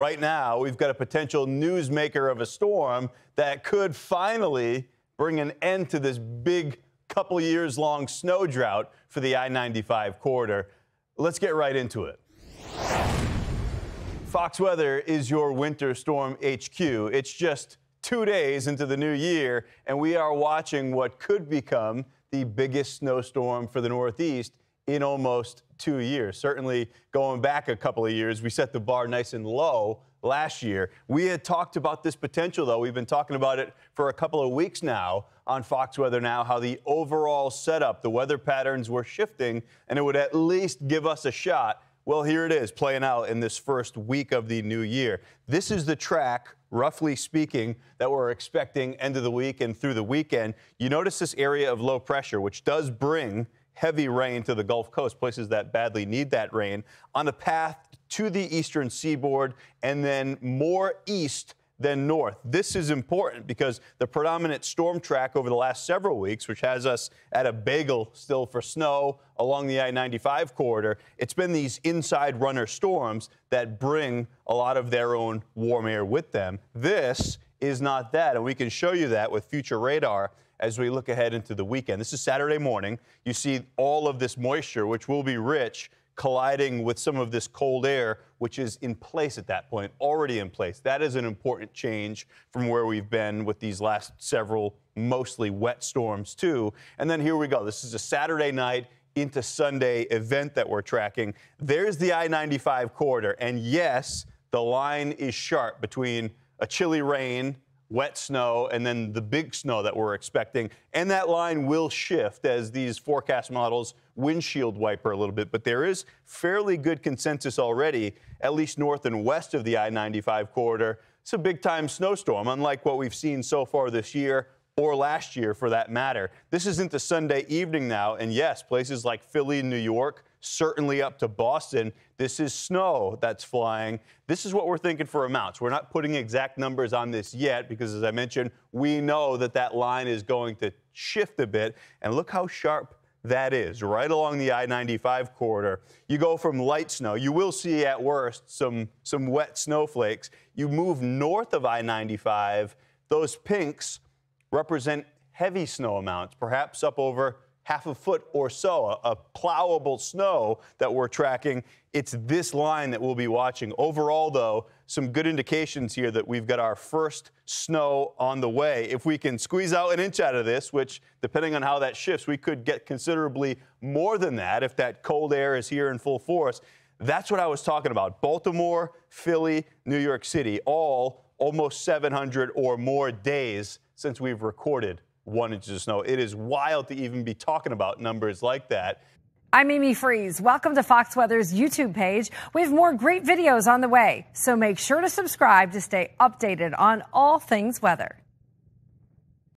Right now, we've got a potential newsmaker of a storm that could finally bring an end to this big couple years long snow drought for the I 95 corridor. Let's get right into it. Fox Weather is your winter storm HQ. It's just two days into the new year, and we are watching what could become the biggest snowstorm for the Northeast in almost two years. Certainly, going back a couple of years, we set the bar nice and low last year. We had talked about this potential, though. We've been talking about it for a couple of weeks now on Fox Weather Now, how the overall setup, the weather patterns were shifting, and it would at least give us a shot. Well, here it is playing out in this first week of the new year. This is the track, roughly speaking, that we're expecting end of the week and through the weekend. You notice this area of low pressure, which does bring heavy rain to the Gulf Coast, places that badly need that rain, on a path to the eastern seaboard and then more east than north. This is important because the predominant storm track over the last several weeks, which has us at a bagel still for snow along the I 95 corridor, it's been these inside runner storms that bring a lot of their own warm air with them. This is not that, and we can show you that with future radar as we look ahead into the weekend. This is Saturday morning. You see all of this moisture, which will be rich, colliding with some of this cold air, which is in place at that point, already in place. That is an important change from where we've been with these last several mostly wet storms, too. And then here we go. This is a Saturday night into Sunday event that we're tracking. There's the I 95 corridor. And yes, the line is sharp between a chilly rain wet snow and then the big snow that we're expecting. And that line will shift as these forecast models windshield wiper a little bit. But there is fairly good consensus already, at least north and west of the I 95 corridor. It's a big time snowstorm, unlike what we've seen so far this year or last year for that matter. This isn't the Sunday evening now, and yes, places like Philly, and New York, certainly up to Boston. This is snow that's flying. This is what we're thinking for amounts. We're not putting exact numbers on this yet because, as I mentioned, we know that that line is going to shift a bit. And look how sharp that is, right along the I 95 corridor. You go from light snow, you will see at worst some, some wet snowflakes. You move north of I 95, those pinks represent heavy snow amounts, perhaps up over half a foot or so, a, a, plowable snow that we're tracking. It's this line that we'll be watching. Overall, though, some good indications here that we've got our first snow on the way. If we can squeeze out an inch out of this, which depending on how that shifts, we could get considerably more than that if that cold air is here in full force. That's what I was talking about. Baltimore, Philly, New York City, all almost 700 or more days since we've recorded one inch of snow. It is wild to even be talking about numbers like that. I'm Amy Freeze. Welcome to Fox Weather's YouTube page. We have more great videos on the way, so make sure to subscribe to stay updated on all things weather.